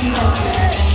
think that's really